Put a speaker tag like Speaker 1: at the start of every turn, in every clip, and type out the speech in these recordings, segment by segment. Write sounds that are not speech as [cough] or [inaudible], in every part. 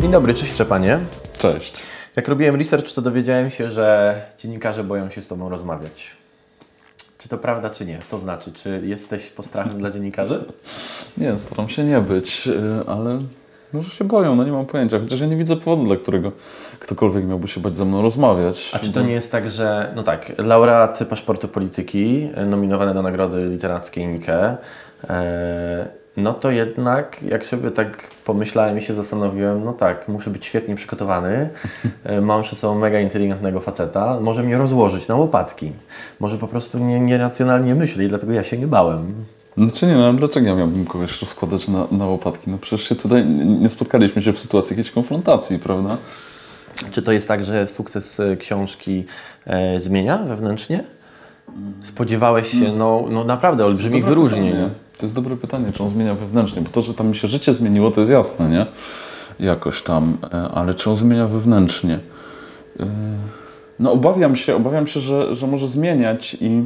Speaker 1: Dzień dobry, cześć Szczepanie.
Speaker 2: Cześć.
Speaker 1: Jak robiłem research, to dowiedziałem się, że dziennikarze boją się z Tobą rozmawiać. Czy to prawda, czy nie? To znaczy, czy jesteś postrachem dla dziennikarzy?
Speaker 2: Nie, staram się nie być, y, ale może się boją, no nie mam pojęcia. Chociaż ja nie widzę powodu, dla którego ktokolwiek miałby się bać ze mną rozmawiać.
Speaker 1: A czy to nie jest tak, że, no tak, laureat paszportu polityki, e, nominowany do Nagrody Literackiej Nike, no to jednak, jak sobie tak pomyślałem i się zastanowiłem, no tak, muszę być świetnie przygotowany, e, mam przed sobą mega inteligentnego faceta, może mnie rozłożyć na łopatki, może po prostu nie, nieracjonalnie myśli i dlatego ja się nie bałem.
Speaker 2: Znaczy nie, no dlaczego ja miałbym kogoś rozkładać na, na łopatki? No przecież się tutaj nie spotkaliśmy się w sytuacji jakiejś konfrontacji, prawda?
Speaker 1: Czy to jest tak, że sukces e, książki e, zmienia wewnętrznie? Spodziewałeś się, no, no naprawdę, olbrzymich wyróżnień.
Speaker 2: Pytanie. To jest dobre pytanie, czy on zmienia wewnętrznie, bo to, że tam mi się życie zmieniło, to jest jasne, nie? Jakoś tam, e, ale czy on zmienia wewnętrznie? E, no obawiam się, obawiam się, że, że może zmieniać i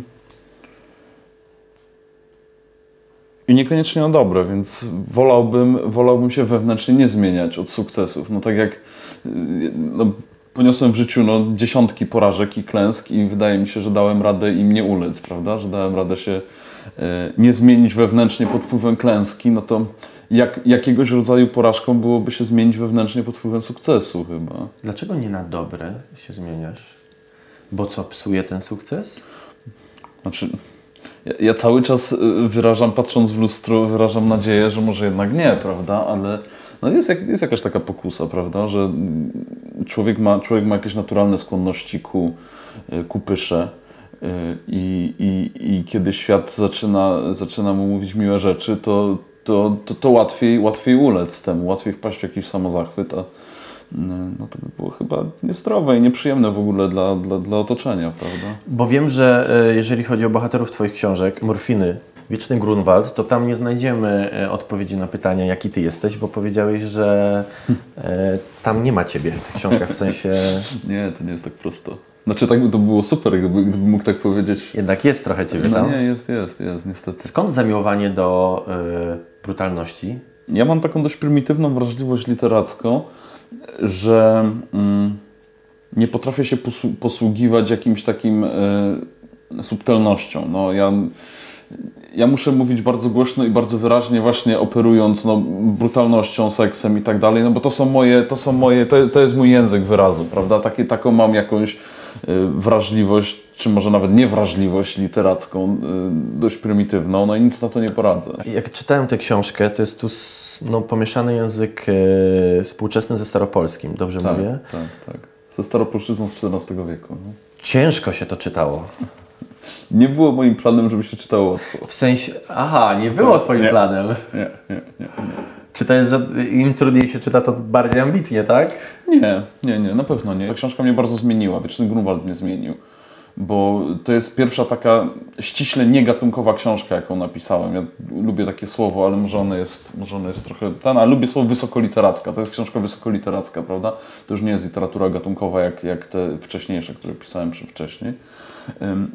Speaker 2: i niekoniecznie na dobre, więc wolałbym, wolałbym się wewnętrznie nie zmieniać od sukcesów. No tak jak y, no, poniosłem w życiu no, dziesiątki porażek i klęsk i wydaje mi się, że dałem radę im nie ulec, prawda? Że dałem radę się e, nie zmienić wewnętrznie pod wpływem klęski, no to jak, jakiegoś rodzaju porażką byłoby się zmienić wewnętrznie pod wpływem sukcesu chyba.
Speaker 1: Dlaczego nie na dobre się zmieniasz? Bo co psuje ten sukces?
Speaker 2: Znaczy, ja, ja cały czas y, wyrażam, patrząc w lustro, wyrażam nadzieję, że może jednak nie, prawda? Ale no jest, jest jakaś taka pokusa, prawda? Że człowiek ma, człowiek ma jakieś naturalne skłonności ku, y, ku pysze. Y, I, i, I kiedy świat zaczyna, zaczyna mu mówić miłe rzeczy, to, to, to, to łatwiej, łatwiej ulec temu, łatwiej wpaść w jakiś samozachwyt, a no to by było chyba niezdrowe i nieprzyjemne w ogóle dla, dla, dla otoczenia, prawda?
Speaker 1: Bo wiem, że e, jeżeli chodzi o bohaterów Twoich książek, Morfiny, Wieczny Grunwald, to tam nie znajdziemy e, odpowiedzi na pytania, jaki Ty jesteś, bo powiedziałeś, że e, tam nie ma Ciebie w tych książkach, w sensie... [laughs]
Speaker 2: nie, to nie jest tak prosto. Znaczy tak to było super, gdyby, gdyby mógł tak powiedzieć.
Speaker 1: Jednak jest trochę Ciebie
Speaker 2: no,
Speaker 1: tam?
Speaker 2: nie, jest, jest, jest, niestety.
Speaker 1: Skąd zamiłowanie do y, brutalności?
Speaker 2: Ja mam taką dość prymitywną wrażliwość literacką, że mm, nie potrafię się posługiwać jakimś takim y, subtelnością. No, ja, ja muszę mówić bardzo głośno i bardzo wyraźnie, właśnie operując no, brutalnością, seksem i tak dalej, no bo to są moje, to są moje, to, to jest mój język wyrazu, prawda? Takie, taką mam jakąś y, wrażliwość, czy może nawet niewrażliwość literacką, y, dość prymitywną, no i nic na to nie poradzę.
Speaker 1: Jak czytałem tę książkę, to jest tu no, pomieszany język y, współczesny ze staropolskim, dobrze
Speaker 2: tak,
Speaker 1: mówię?
Speaker 2: Tak, tak. Ze staropolszczyzną z XIV wieku. No.
Speaker 1: Ciężko się to czytało.
Speaker 2: Nie było moim planem, żeby się czytało łatwo.
Speaker 1: W sensie, aha, nie było Twoim
Speaker 2: nie,
Speaker 1: planem.
Speaker 2: Nie, nie, nie, nie.
Speaker 1: Czy to jest, że im trudniej się czyta, to bardziej ambitnie, tak?
Speaker 2: Nie, nie, nie, na pewno nie. Ta książka mnie bardzo zmieniła. Wieczny Grunwald mnie zmienił. Bo to jest pierwsza taka ściśle niegatunkowa książka, jaką napisałem. Ja lubię takie słowo, ale może ono jest, może ono jest trochę... Ten, ale lubię słowo wysokoliteracka. To jest książka wysokoliteracka, prawda? To już nie jest literatura gatunkowa, jak, jak te wcześniejsze, które pisałem wcześniej.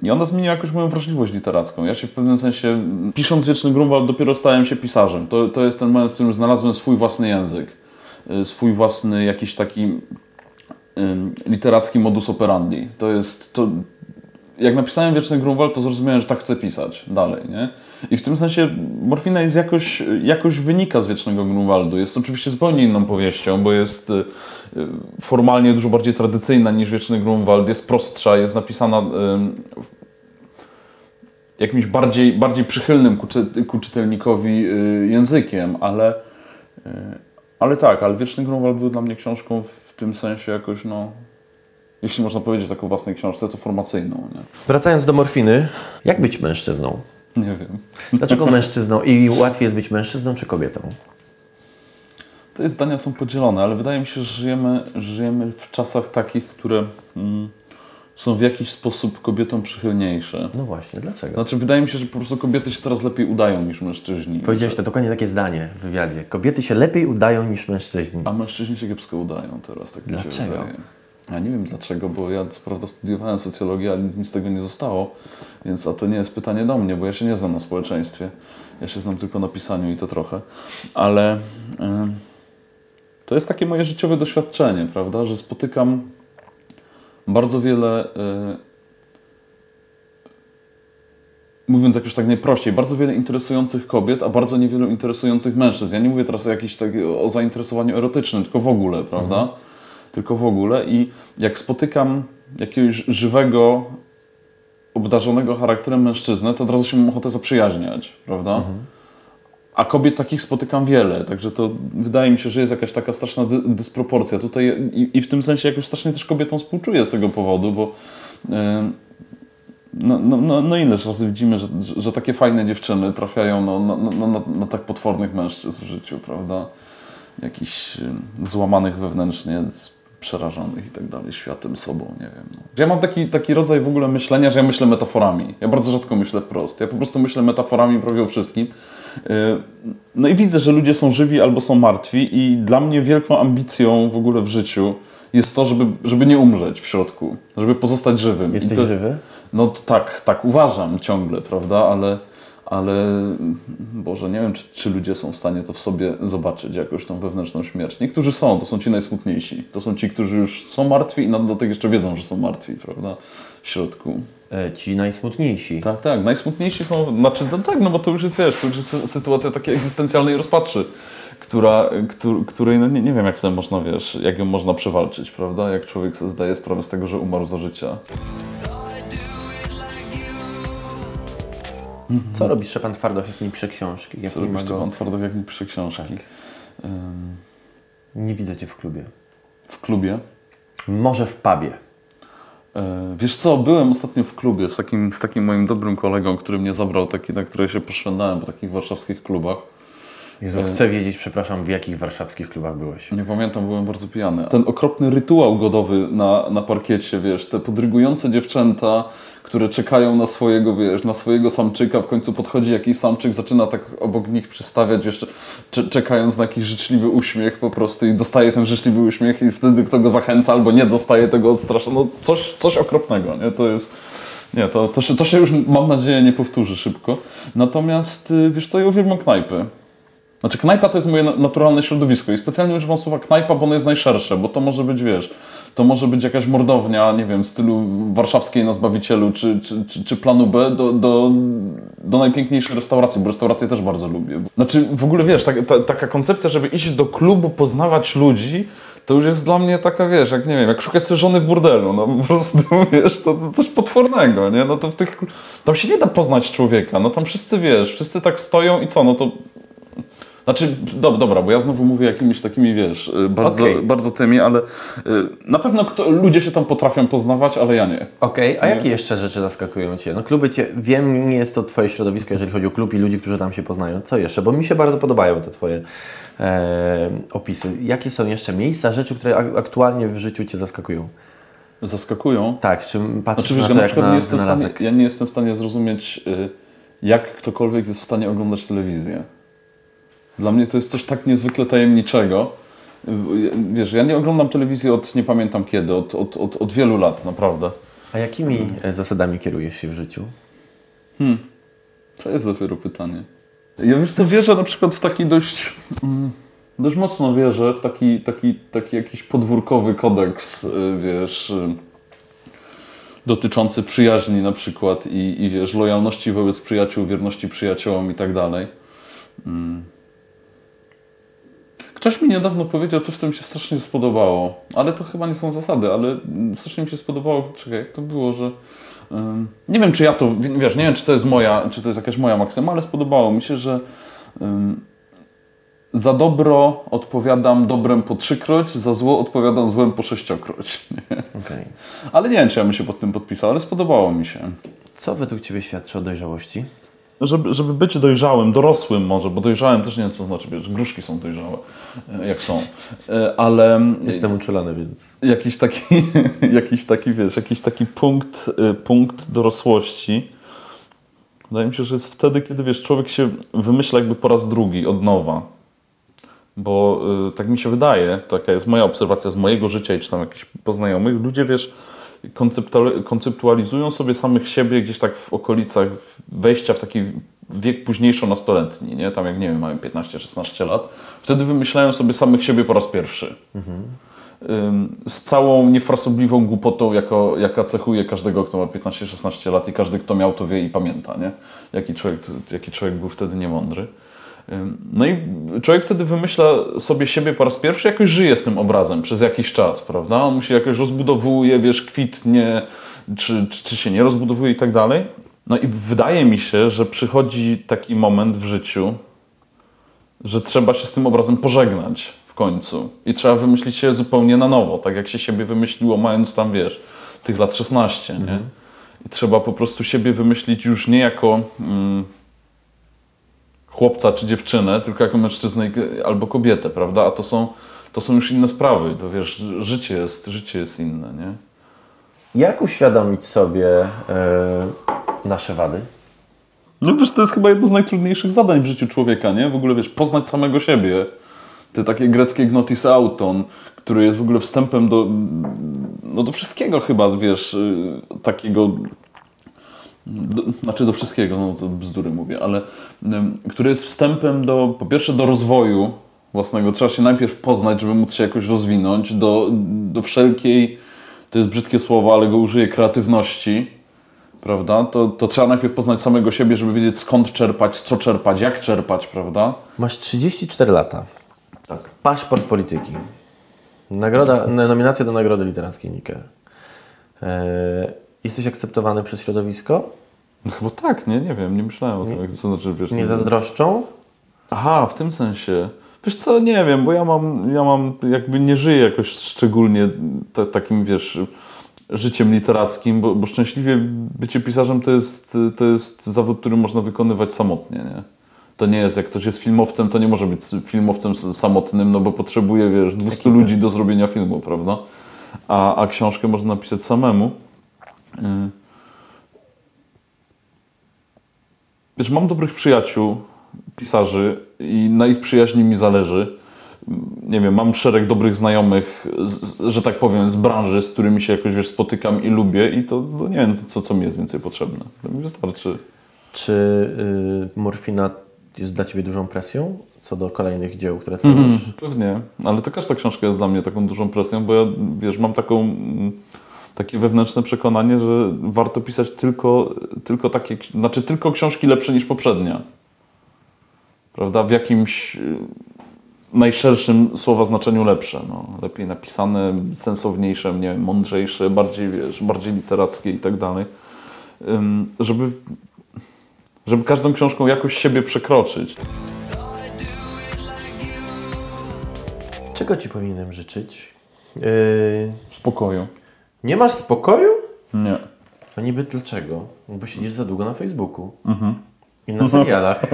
Speaker 2: I ona zmieniła jakoś moją wrażliwość literacką. Ja się w pewnym sensie, pisząc Wieczny Grunwald, dopiero stałem się pisarzem. To, to jest ten moment, w którym znalazłem swój własny język, y, swój własny jakiś taki literacki modus operandi. To jest, to, jak napisałem Wieczny Grunwald, to zrozumiałem, że tak chcę pisać dalej, nie? I w tym sensie Morfina jest jakoś, jakoś wynika z Wiecznego Grunwaldu. Jest oczywiście zupełnie inną powieścią, bo jest y, formalnie dużo bardziej tradycyjna niż Wieczny Grunwald, jest prostsza, jest napisana jakimś bardziej, bardziej przychylnym ku, ku czytelnikowi y, językiem, ale, y, ale tak, ale Wieczny Grunwald był dla mnie książką w tym sensie jakoś, no, jeśli można powiedzieć taką własnej książce, to formacyjną. Nie?
Speaker 1: Wracając do morfiny, jak być mężczyzną?
Speaker 2: Nie wiem.
Speaker 1: Dlaczego [laughs] mężczyzną? I łatwiej jest być mężczyzną czy kobietą?
Speaker 2: Te zdania są podzielone, ale wydaje mi się, że żyjemy, żyjemy w czasach takich, które mm, są w jakiś sposób kobietom przychylniejsze.
Speaker 1: No właśnie, dlaczego?
Speaker 2: Znaczy, wydaje mi się, że po prostu kobiety się teraz lepiej udają niż mężczyźni.
Speaker 1: Powiedziałeś to dokładnie takie zdanie w wywiadzie. Kobiety się lepiej udają niż mężczyźni.
Speaker 2: A mężczyźni się kiepsko udają teraz, tak
Speaker 1: Dlaczego?
Speaker 2: mi się wydaje. Ja nie wiem dlaczego, bo ja co prawda studiowałem socjologię, ale nic mi z tego nie zostało, więc a to nie jest pytanie do mnie, bo ja się nie znam na społeczeństwie. Ja się znam tylko na pisaniu i to trochę. Ale, yy, to jest takie moje życiowe doświadczenie, prawda, że spotykam bardzo wiele, y, mówiąc jakoś tak najprościej, bardzo wiele interesujących kobiet, a bardzo niewielu interesujących mężczyzn. Ja nie mówię teraz o jakimś tak, o zainteresowaniu erotycznym, tylko w ogóle, prawda? Mhm. Tylko w ogóle i jak spotykam jakiegoś żywego, obdarzonego charakterem mężczyznę, to od razu się mam ochotę zaprzyjaźniać, prawda? Mhm. A kobiet takich spotykam wiele, także to wydaje mi się, że jest jakaś taka straszna dy dysproporcja tutaj i, i, w tym sensie jakoś strasznie też kobietom współczuję z tego powodu, bo yy, no, no, no, no ileż razy widzimy, że, że, takie fajne dziewczyny trafiają no, na, na, na, na, tak potwornych mężczyzn w życiu, prawda? Jakichś złamanych wewnętrznie, przerażonych i tak dalej, światem, sobą, nie wiem. No. Ja mam taki, taki rodzaj w ogóle myślenia, że ja myślę metaforami. Ja bardzo rzadko myślę wprost. Ja po prostu myślę metaforami prawie o wszystkim. Y, no i widzę, że ludzie są żywi albo są martwi i dla mnie wielką ambicją w ogóle w życiu jest to, żeby, żeby nie umrzeć w środku, żeby pozostać żywym.
Speaker 1: Jesteś
Speaker 2: to,
Speaker 1: żywy?
Speaker 2: No tak, tak uważam ciągle, prawda, ale ale Boże, nie wiem, czy, czy, ludzie są w stanie to w sobie zobaczyć, jakąś tą wewnętrzną śmierć. Niektórzy są, to są ci najsmutniejsi. To są ci, którzy już są martwi i do tego jeszcze wiedzą, że są martwi, prawda, w środku.
Speaker 1: E, ci najsmutniejsi.
Speaker 2: Tak, tak, najsmutniejsi są, znaczy, no tak, no bo to już jest, wiesz, to już jest sytuacja takiej egzystencjalnej rozpaczy, która, któr, której, no nie, nie wiem, jak sobie można, wiesz, jak ją można przewalczyć, prawda, jak człowiek sobie zdaje sprawę z tego, że umarł za życia.
Speaker 1: Co robi Szczepan Twardoch, jak pisze książki?
Speaker 2: Jak Co robi Szczepan Twardoch, jak pisze książki? Tak.
Speaker 1: Um... Nie widzę Cię w klubie.
Speaker 2: W klubie?
Speaker 1: Może w pubie.
Speaker 2: E, wiesz co, byłem ostatnio w klubie z takim, z takim moim dobrym kolegą, który mnie zabrał, taki, na które się poszwędałem po takich warszawskich klubach.
Speaker 1: Jezu, chcę wiedzieć, przepraszam, w jakich warszawskich klubach byłeś?
Speaker 2: Nie pamiętam, byłem bardzo pijany. Ten okropny rytuał godowy na, na parkiecie, wiesz, te podrygujące dziewczęta, które czekają na swojego, wiesz, na swojego samczyka, w końcu podchodzi jakiś samczyk, zaczyna tak obok nich przystawiać, wiesz, czekając na jakiś życzliwy uśmiech po prostu i dostaje ten życzliwy uśmiech i wtedy kto go zachęca albo nie dostaje tego odstrasza, no coś, coś okropnego, nie, to jest... Nie, to, to, się, to się już, mam nadzieję, nie powtórzy szybko. Natomiast, y, wiesz co, ja uwielbiam knajpy. Znaczy knajpa to jest moje naturalne środowisko i specjalnie używam słowa knajpa, bo ono jest najszersze, bo to może być, wiesz, to może być jakaś mordownia, nie wiem, w stylu warszawskiej na Zbawicielu, czy, czy, czy, czy planu B do, do, do najpiękniejszej restauracji, bo restaurację też bardzo lubię. Znaczy w ogóle, wiesz, ta, ta, taka koncepcja, żeby iść do klubu, poznawać ludzi, to już jest dla mnie taka, wiesz, jak nie wiem, jak szukać sobie żony w burdelu, no po prostu, [laughs] wiesz, to, to coś potwornego, nie? No to w tych, tam się nie da poznać człowieka, no tam wszyscy, wiesz, wszyscy tak stoją i co, no to znaczy, do, dobra, bo ja znowu mówię jakimiś takimi, wiesz, y, bardzo, okay. bardzo tymi, ale y, na pewno kto, ludzie się tam potrafią poznawać, ale ja nie.
Speaker 1: Okej, okay. a nie? jakie jeszcze rzeczy zaskakują Cię? No kluby Cię, wiem, nie jest to Twoje środowisko, jeżeli chodzi o klub i ludzi, którzy tam się poznają. Co jeszcze? Bo mi się bardzo podobają te Twoje e, opisy. Jakie są jeszcze miejsca, rzeczy, które aktualnie w życiu Cię zaskakują?
Speaker 2: Zaskakują?
Speaker 1: Tak, czym patrzysz
Speaker 2: znaczy,
Speaker 1: na to,
Speaker 2: na
Speaker 1: przykład na
Speaker 2: nie jestem stanie, Ja nie jestem w stanie zrozumieć, y, jak ktokolwiek jest w stanie oglądać telewizję. Dla mnie to jest coś tak niezwykle tajemniczego. Wiesz, ja nie oglądam telewizji od nie pamiętam kiedy, od, od, od, od wielu lat, naprawdę.
Speaker 1: A jakimi hmm. zasadami kierujesz się w życiu?
Speaker 2: Hmm. To jest dopiero pytanie. Ja wiesz co, wierzę na przykład w taki dość... Mm, dość mocno wierzę w taki, taki, taki jakiś podwórkowy kodeks, y, wiesz, y, dotyczący przyjaźni na przykład i, i wiesz, lojalności wobec przyjaciół, wierności przyjaciołom i tak dalej. Mm. Ktoś mi niedawno powiedział coś, co mi się strasznie spodobało, ale to chyba nie są zasady, ale strasznie mi się spodobało, czekaj, jak to było, że um, nie wiem, czy ja to, wiesz, nie wiem, czy to jest moja, czy to jest jakaś moja maksyma, ale spodobało mi się, że um, za dobro odpowiadam dobrem po trzykroć, za zło odpowiadam złem po sześciokroć. [laughs]
Speaker 1: Okay.
Speaker 2: Ale nie wiem, czy ja bym się pod tym podpisał, ale spodobało mi się.
Speaker 1: Co według Ciebie świadczy o dojrzałości?
Speaker 2: Żeby, żeby być dojrzałym, dorosłym może, bo dojrzałym też nie wiem co znaczy, wiesz, gruszki są dojrzałe, e, jak są, e, ale...
Speaker 1: Jestem uczulony, więc...
Speaker 2: Jakiś taki, [laughs] jakiś taki, wiesz, jakiś taki punkt, e, punkt dorosłości, wydaje mi się, że jest wtedy, kiedy, wiesz, człowiek się wymyśla jakby po raz drugi, od nowa. Bo tak mi się wydaje, taka jest moja obserwacja z mojego życia i czy tam jakichś poznajomych, ludzie, wiesz, konceptualizują sobie samych siebie gdzieś tak w okolicach wejścia w taki wiek późniejszo-nastoletni, nie? Tam jak nie wiem, mają 15-16 lat. Wtedy wymyślają sobie samych siebie po raz pierwszy. Ym, Z całą niefrasobliwą głupotą, jako, jaka cechuje każdego, kto ma 15-16 lat i każdy, kto miał to wie i pamięta, nie? Jaki człowiek, jaki człowiek był wtedy niemądry. No i człowiek wtedy wymyśla sobie siebie po raz pierwszy, jakoś żyje z tym obrazem przez jakiś czas, prawda? On mu się jakoś rozbudowuje, wiesz, kwitnie, czy, czy, czy się nie rozbudowuje i tak dalej. No i wydaje mi się, że przychodzi taki moment w życiu, że trzeba się z tym obrazem pożegnać w końcu. I trzeba wymyślić się zupełnie na nowo, tak jak się siebie wymyśliło, mając tam, wiesz, tych lat 16, nie? I trzeba po prostu siebie wymyślić już nie jako mm, chłopca czy dziewczynę, tylko jako mężczyznę i- albo kobietę, prawda? A to są, to są już inne sprawy, to wiesz, życie jest, życie jest inne, nie?
Speaker 1: Jak uświadomić sobie e, nasze wady?
Speaker 2: No wiesz, to jest chyba jedno z najtrudniejszych zadań w życiu człowieka, nie? W ogóle, wiesz, poznać samego siebie. Te takie greckie gnotis auton, który jest w ogóle wstępem do, no do wszystkiego chyba, wiesz, y, takiego, do, znaczy do wszystkiego, no to bzdury mówię, ale który jest wstępem do, po pierwsze do rozwoju własnego. Trzeba się najpierw poznać, żeby móc się jakoś rozwinąć, do, do wszelkiej, to jest brzydkie słowo, ale go użyję, kreatywności prawda? To, to trzeba najpierw poznać samego siebie, żeby wiedzieć skąd czerpać, co czerpać, jak czerpać, prawda?
Speaker 1: Masz 34 lata.
Speaker 2: Tak.
Speaker 1: Paszport polityki. Nagroda, nominacja do Nagrody Literackiej Nike. E, jesteś akceptowany przez środowisko?
Speaker 2: No chyba tak, nie? Nie wiem, nie myślałem o tym, jak to znaczy, wiesz...
Speaker 1: Nie zazdroszczą?
Speaker 2: Aha, w tym sensie. Wiesz co, nie wiem, bo ja mam, ja mam jakby nie żyję jakoś szczególnie ta, takim, wiesz, życiem literackim, bo, bo szczęśliwie bycie pisarzem to jest, to jest zawód, który można wykonywać samotnie, nie? To nie jest, jak ktoś jest filmowcem, to nie może być filmowcem samotnym, no bo potrzebuje, wiesz, 200 ludzi do zrobienia filmu, prawda? A, a książkę można napisać samemu. Y. Wiesz, mam dobrych przyjaciół, pisarzy i na ich przyjaźni mi zależy. Nie wiem, mam szereg dobrych znajomych, z, że tak powiem, z branży, z którymi się jakoś, wiesz, spotykam i lubię i to, no nie wiem, co, co mi jest więcej potrzebne. To mi wystarczy.
Speaker 1: Czy y, morfina jest dla Ciebie dużą presją co do kolejnych dzieł, które tworzysz?
Speaker 2: Pewnie, ale to każda książka jest dla mnie taką dużą presją, bo ja, wiesz, mam taką, mm, takie wewnętrzne przekonanie, że warto pisać tylko, tylko takie, znaczy tylko książki lepsze niż poprzednia. Prawda? W jakimś y, najszerszym słowa znaczeniu lepsze. No. Lepiej napisane, sensowniejsze, nie wiem, mądrzejsze, bardziej, wiesz, bardziej literackie i tak dalej. Żeby, żeby każdą książką jakoś siebie przekroczyć.
Speaker 1: Czego Ci powinienem życzyć? Yy,
Speaker 2: Spokoju.
Speaker 1: Nie masz spokoju?
Speaker 2: Nie.
Speaker 1: A niby dlaczego? No Bo siedzisz za długo na Facebooku. I na serialach. [laughs]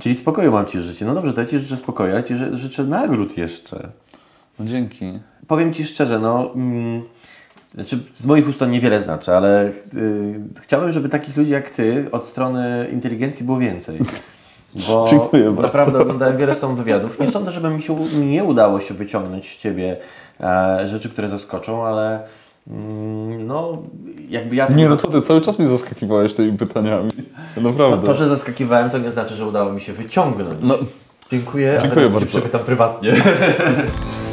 Speaker 1: Czyli spokoju mam Ci życzyć. No dobrze, to ja Ci życzę spokoju, ale Ci ży- życzę nagród jeszcze.
Speaker 2: No dzięki.
Speaker 1: Powiem Ci szczerze, no... Mm, znaczy z moich ust to niewiele znaczy, ale y, chciałbym, żeby takich ludzi jak Ty od strony inteligencji było więcej. Bo
Speaker 2: Dziękuję bardzo.
Speaker 1: naprawdę oglądałem wiele są wywiadów. Nie sądzę, żeby mi się nie udało się wyciągnąć z Ciebie e, rzeczy, które zaskoczą, ale mm, no jakby ja...
Speaker 2: Nie no co ty, cały czas mnie zaskakiwałeś tymi pytaniami. Naprawdę.
Speaker 1: To, że zaskakiwałem, to nie znaczy, że udało mi się wyciągnąć.
Speaker 2: No,
Speaker 1: Dziękuję, a
Speaker 2: Dziękuję
Speaker 1: teraz Cię
Speaker 2: bardzo.
Speaker 1: przepytam prywatnie. [laughs]